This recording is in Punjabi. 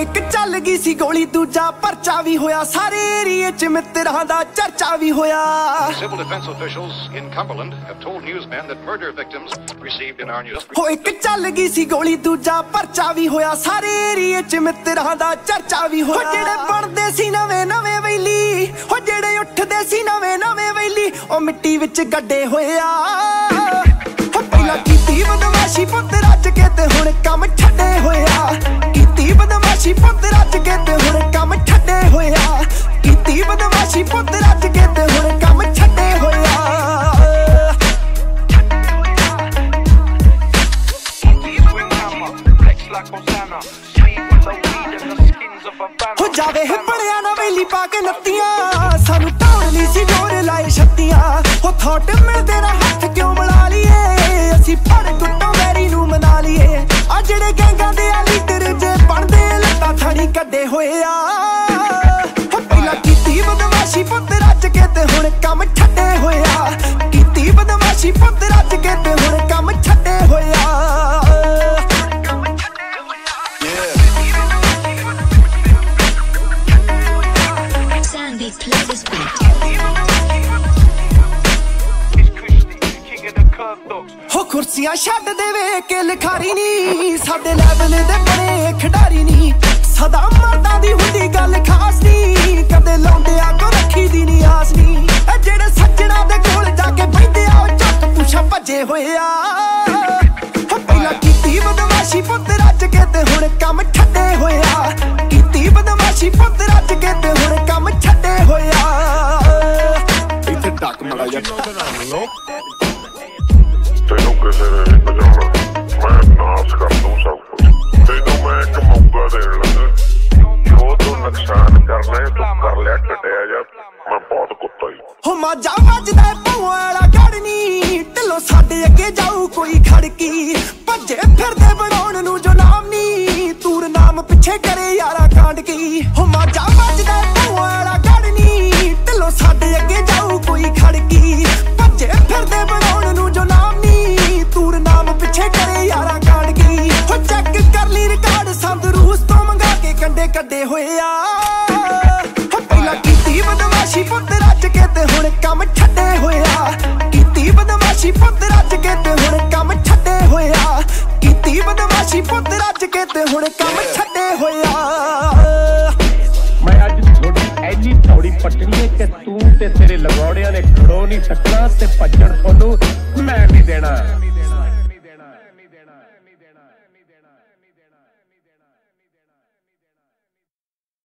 ਇੱਕ ਚੱਲ ਗਈ ਸੀ ਗੋਲੀ ਦੂਜਾ ਪਰਚਾ ਵੀ ਹੋਇਆ। ਸਾਰੇ ਏਰੀਏ 'ਚ ਮਿੱਤਰਾਂ ਦਾ ਚਰਚਾ ਵੀ ਹੋਇਆ। Civil defense officials in Cumberland have told newsmen that murder victims received in our news. ਹੋ ਇੱਕ ਚੱਲ ਗਈ ਸੀ ਗੋਲੀ ਦੂਜਾ ਪਰਚਾ ਵੀ ਹੋਇਆ। ਸਾਰੇ ਏਰੀਏ 'ਚ ਮਿੱਤਰਾਂ ਦਾ ਚਰਚਾ ਵੀ ਹੋਇਆ। ਹੋ ਜਿਹੜੇ ਬਣਦੇ ਸੀ ਨਵੇਂ ਨਵੇਂ ਵੈਲੀ ਹੋ ਜਿਹੜੇ ਉੱਠਦੇ ਸੀ ਨਵੇਂ ਨਵੇਂ ਵੈਲੀ ਉਹ ਮਿੱਟੀ ਵਿੱਚ ਗੱਡੇ ਹੋਇਆ ਹੋ ਜਾਵੇ ਹਿੱਪੜਿਆ ਨਾ ਵੇਲੀ ਪਾ ਕੇ ਨੱਤੀਆਂ। ਸਾਨੂੰ ਢਾਉਣ ਲਈ ਸੀ ਜੋਰ ਲਾਏ ਛੱਤੀਆਂ। ਹੋ ਥੋਟ ਮਿਲਦੇ ਨਾ ਹੱਥ ਕਿਉਂ ਮਿਲਾ ਲਈਏ? ਅਸੀਂ ਫੜ ਟੁੱਟੋ ਵੈਰੀ ਨੂੰ ਮਨਾ ਲਈਏ। ਆ ਜਿਹੜੇ ਗੈਂਗਾਂ ਦੇ ਆ ਲੀਡਰ ਜੇ ਬਣਦੇ ਲੱਤਾਂ ਥਾਣੀ ਕੱਢੇ ਹੋਏ ਆ। ਹੋ ਪਹਿਲਾਂ ਕੀਤੀ ਬਦਮਾਸ਼ੀ ਪੁੱਤ ਰੱਜ ਕੇ ਤੇ ਹੁਣ ਕੰਮ ਛੱਡੇ ਹੋਇਆ ਕੀਤੀ ਬਦਮਾਸ਼ੀ ਪੁੱਤ Sandy, beat. ਹੋ ਕੁਰਸੀਆਂ ਛੱਡ ਦੇਵੇ ਕਿ ਲਿਖਾਰੀ ਨਹੀਂ ਸਾਡੇ ਲੈਵਲ ਦੇ ਬੜੇ ਖਿਡਾਰੀ ਨਹੀਂ ਸਦਾ ਮਰਦਾਂ ਦੀ ਹੁੰਦੀ ਗੱਲ ਖਾਸ ਨਹੀਂ ਕਦੇ ਲੌਂਡਿਆਂ ਕੋ ਰੱਖੀ ਦੀ ਨਹੀਂ ਆਸ ਨਹੀਂ ਜਿਹੜੇ ਸੱਜਣਾ ਦੇ ਕੋਲ ਜਾ ਕੇ ਬੈਠੇ ਆ ਚੱਕ ਪੁੱਛਾ ਭੱਜੇ ਹੋਏ ਆ। ਪਹਿਲਾਂ ਕੀਤੀ ਬਦਮਾਸ਼ੀ ਪੁੱਤ ਰੱਜ ਕੇ ਤੇ ਹੁਣ ਕੰਮ ਠੱਡੇ ਹੋਇਆ ਡੱਕ ਮੜਾ ਜਾ ਤੈਨੂੰ ਕਿਸੇ ਨੇ ਨਹੀਂ ਬਚਾਉਣਾ ਮੈਂ ਨਾਸ ਕਰ ਦੂੰ ਸਭ ਕੁਝ ਤੈਨੂੰ ਮੈਂ ਇੱਕ ਮੌਕਾ ਦੇਣ ਲੱਗਾ ਜੋ ਤੂੰ ਨੁਕਸਾਨ ਕਰਨਾ ਹੈ ਤੂੰ ਕਰ ਲਿਆ ਕੱਟਿਆ ਜਾ ਮੈਂ ਬਹੁਤ ਕੁੱਤਾ ਹੀ ਹੋ ਮਾਜਾ ਵੱਜਦਾ ਪਉਆਂ ਗੜਨੀ। ਢਿੱਲੋਂ ਸਾਡੇ ਅੱਗੇ ਜਾਊ ਕੋਈ ਖੜਕੀ। ਭੱਜੇ ਫਿਰਦੇ ਬਣਾਉਣ ਨੂੰ ਜੋ ਨਾਮ ਨਹੀਂ ਤੂਰ ਨਾਮ ਪਿੱਛੇ ਕਰੇ ਯਾਰਾ ਕਾਂਡ ਕੀ। ਹੋ ਮਾਜਾ ਬਦਮਾਸ਼ੀ ਪੁੱਤ ਰੱਜ ਕੇ ਤੇ ਹੁਣ ਕੰਮ ਛੱਡੇ ਹੋਇਆ। ਕੀਤੀ ਬਦਮਾਸ਼ੀ ਪੁੱਤ ਰੱਜ ਕੇ ਤੇ ਹੁਣ ਕੰਮ ਛੱਡੇ ਹੋਇਆ। ਮੈਂ ਅੱਜ ਤੁਹਾਡੀ ਐਨੀ ਥੋੜੀ ਪੱਟਣੀ ਕਿ ਤੂੰ ਤੇ ਤੇਰੇ ਲਗੌੜਿਆਂ ਨੇ ਖੜੋ ਨਹੀਂ ਸਕਣਾ ਤੇ ਭੱਜਣ ਤੁਹਾਨੂੰ ਮੈਂ ਨਹੀਂ ਦੇਣਾ।